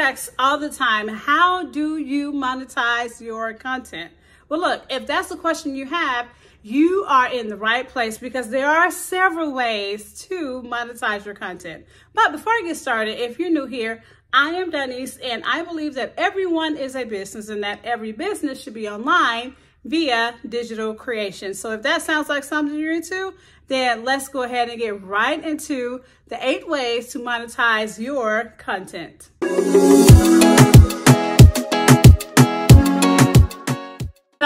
asked all the time, how do you monetize your content? Well, look, if that's the question you have, you are in the right place because there are several ways to monetize your content. But before I get started, if you're new here, I am Donise and I believe that everyone is a business and that every business should be online via digital creation. So if that sounds like something you're into, then let's go ahead and get right into the eight ways to monetize your content.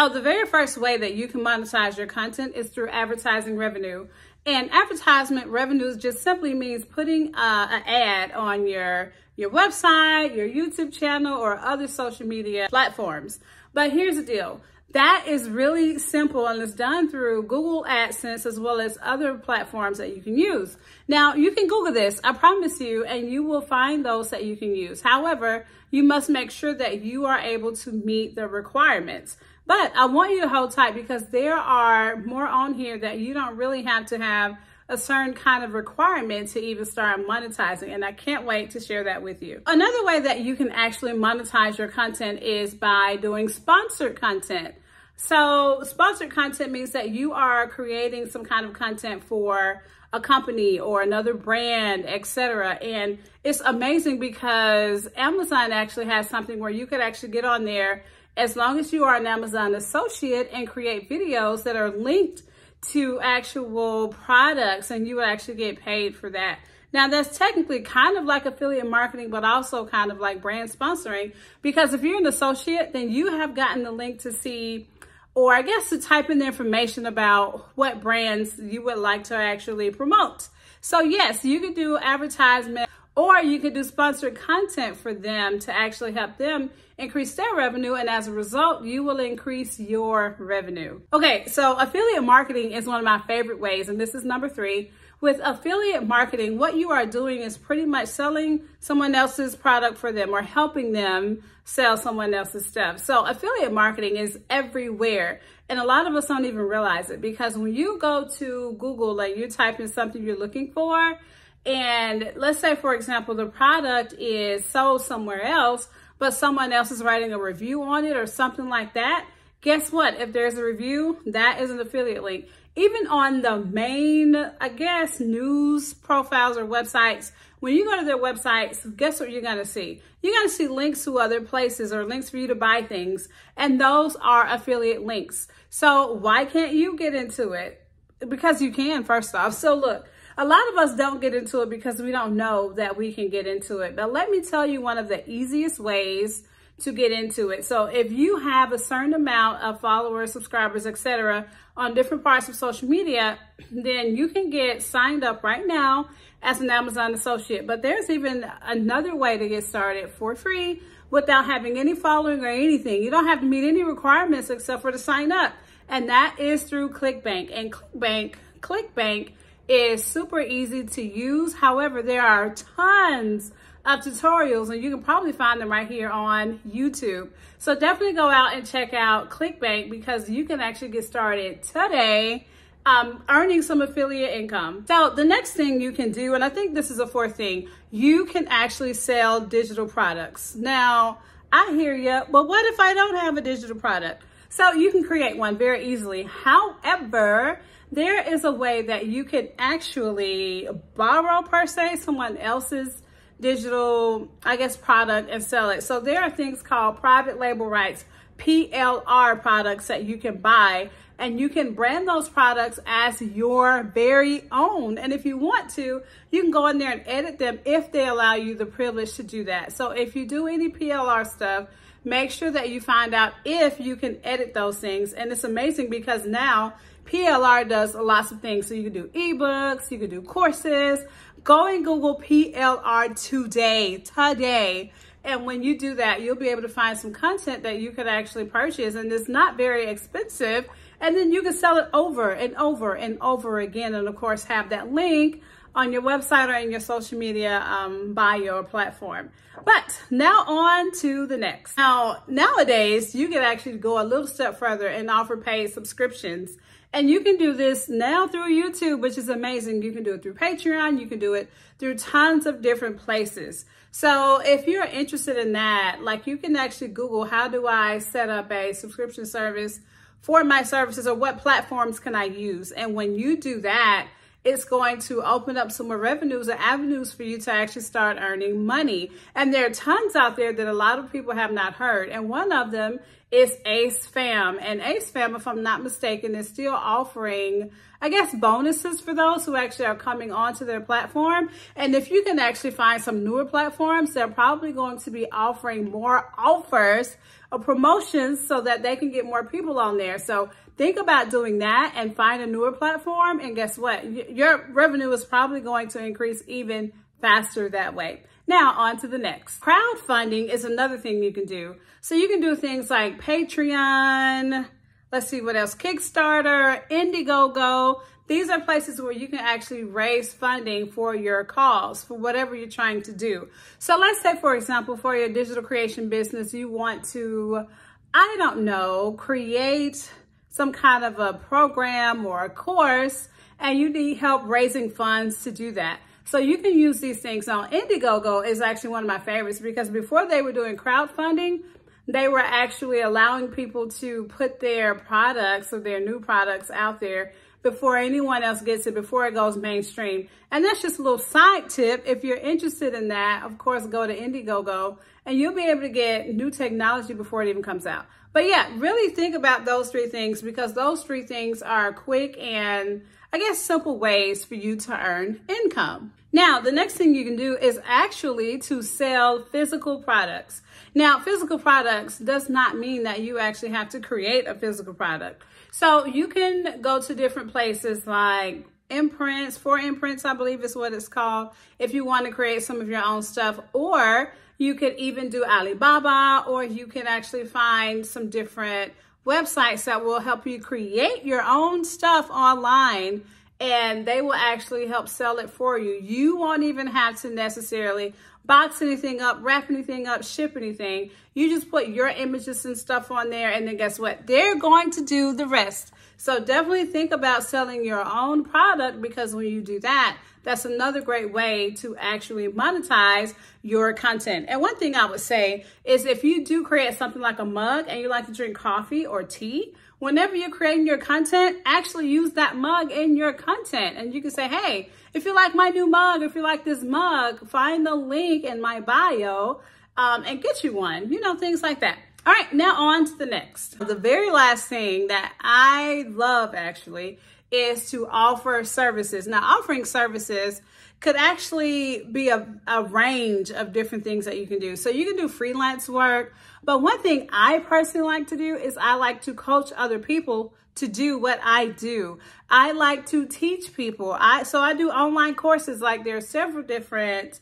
So the very first way that you can monetize your content is through advertising revenue. And advertisement revenues just simply means putting uh, an ad on your your website, your YouTube channel, or other social media platforms. But here's the deal. That is really simple and it's done through Google AdSense as well as other platforms that you can use. Now, you can Google this, I promise you, and you will find those that you can use. However, you must make sure that you are able to meet the requirements. But I want you to hold tight because there are more on here that you don't really have to have a certain kind of requirement to even start monetizing. And I can't wait to share that with you. Another way that you can actually monetize your content is by doing sponsored content. So sponsored content means that you are creating some kind of content for a company or another brand, etc. And it's amazing because Amazon actually has something where you could actually get on there as long as you are an Amazon associate and create videos that are linked to actual products and you would actually get paid for that. Now that's technically kind of like affiliate marketing, but also kind of like brand sponsoring because if you're an associate, then you have gotten the link to see or I guess to type in the information about what brands you would like to actually promote. So yes, you could do advertisement or you could do sponsored content for them to actually help them increase their revenue. And as a result, you will increase your revenue. Okay, so affiliate marketing is one of my favorite ways. And this is number three with affiliate marketing, what you are doing is pretty much selling someone else's product for them or helping them sell someone else's stuff. So affiliate marketing is everywhere. And a lot of us don't even realize it because when you go to Google like you type in something you're looking for, and let's say, for example, the product is sold somewhere else, but someone else is writing a review on it or something like that, guess what? If there's a review, that is an affiliate link even on the main, I guess, news profiles or websites, when you go to their websites, guess what you're going to see? You're going to see links to other places or links for you to buy things. And those are affiliate links. So why can't you get into it? Because you can, first off. So look, a lot of us don't get into it because we don't know that we can get into it. But let me tell you one of the easiest ways to get into it. So if you have a certain amount of followers, subscribers, etc., on different parts of social media, then you can get signed up right now as an Amazon associate. But there's even another way to get started for free without having any following or anything. You don't have to meet any requirements except for to sign up. And that is through ClickBank. And ClickBank, ClickBank is super easy to use. However, there are tons of tutorials and you can probably find them right here on YouTube. So definitely go out and check out ClickBank because you can actually get started today um, earning some affiliate income. So the next thing you can do, and I think this is a fourth thing, you can actually sell digital products. Now, I hear you, but what if I don't have a digital product? So you can create one very easily. However, there is a way that you can actually borrow per se someone else's digital, I guess, product and sell it. So there are things called private label rights, PLR products that you can buy and you can brand those products as your very own. And if you want to, you can go in there and edit them if they allow you the privilege to do that. So if you do any PLR stuff, make sure that you find out if you can edit those things. And it's amazing because now PLR does lots of things. So you can do ebooks, you can do courses. Go and Google PLR today, today. And when you do that, you'll be able to find some content that you could actually purchase and it's not very expensive. And then you can sell it over and over and over again. And of course, have that link on your website or in your social media um, bio or platform. But now on to the next. Now, nowadays, you can actually go a little step further and offer paid subscriptions. And you can do this now through YouTube, which is amazing. You can do it through Patreon. You can do it through tons of different places. So if you're interested in that, like you can actually Google, how do I set up a subscription service for my services or what platforms can I use? And when you do that, it's going to open up some more revenues and avenues for you to actually start earning money. And there are tons out there that a lot of people have not heard. And one of them is Ace Fam. And Ace Fam, if I'm not mistaken, is still offering, I guess, bonuses for those who actually are coming onto their platform. And if you can actually find some newer platforms, they're probably going to be offering more offers or promotions so that they can get more people on there. So think about doing that and find a newer platform. And guess what? Your revenue is probably going to increase even faster that way. Now on to the next. Crowdfunding is another thing you can do. So you can do things like Patreon, let's see what else, Kickstarter, Indiegogo. These are places where you can actually raise funding for your cause, for whatever you're trying to do. So let's say, for example, for your digital creation business, you want to, I don't know, create some kind of a program or a course and you need help raising funds to do that. So you can use these things on Indiegogo is actually one of my favorites because before they were doing crowdfunding, they were actually allowing people to put their products or their new products out there before anyone else gets it, before it goes mainstream. And that's just a little side tip. If you're interested in that, of course, go to Indiegogo and you'll be able to get new technology before it even comes out. But yeah, really think about those three things because those three things are quick and I guess simple ways for you to earn income. Now, the next thing you can do is actually to sell physical products. Now, physical products does not mean that you actually have to create a physical product. So you can go to different places like imprints, for imprints, I believe is what it's called, if you want to create some of your own stuff, or you could even do Alibaba, or you can actually find some different websites that will help you create your own stuff online and they will actually help sell it for you. You won't even have to necessarily box anything up, wrap anything up, ship anything. You just put your images and stuff on there and then guess what? They're going to do the rest. So definitely think about selling your own product because when you do that, that's another great way to actually monetize your content. And one thing I would say is if you do create something like a mug and you like to drink coffee or tea, whenever you're creating your content, actually use that mug in your content. And you can say, hey, if you like my new mug, if you like this mug, find the link in my bio um, and get you one, you know, things like that. All right, now on to the next. The very last thing that I love actually is to offer services. Now, offering services could actually be a, a range of different things that you can do. So you can do freelance work, but one thing I personally like to do is I like to coach other people to do what I do. I like to teach people. I so I do online courses like there are several different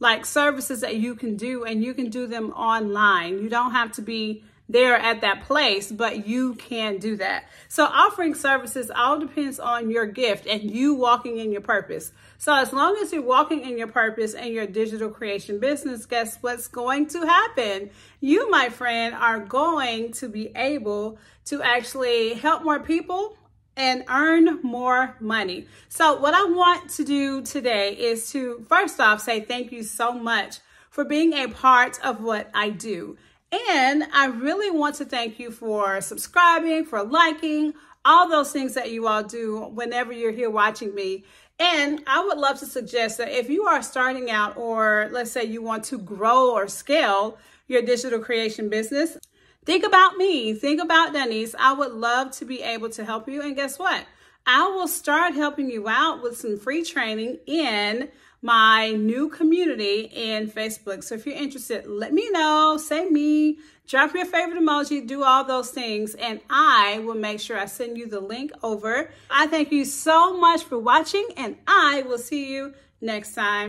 like services that you can do and you can do them online. You don't have to be there at that place, but you can do that. So offering services all depends on your gift and you walking in your purpose. So as long as you're walking in your purpose and your digital creation business, guess what's going to happen? You, my friend, are going to be able to actually help more people and earn more money. So what I want to do today is to first off say thank you so much for being a part of what I do. And I really want to thank you for subscribing, for liking, all those things that you all do whenever you're here watching me. And I would love to suggest that if you are starting out or let's say you want to grow or scale your digital creation business, think about me, think about Donise. I would love to be able to help you. And guess what? I will start helping you out with some free training in my new community in Facebook. So if you're interested, let me know, say me, drop your favorite emoji, do all those things, and I will make sure I send you the link over. I thank you so much for watching, and I will see you next time.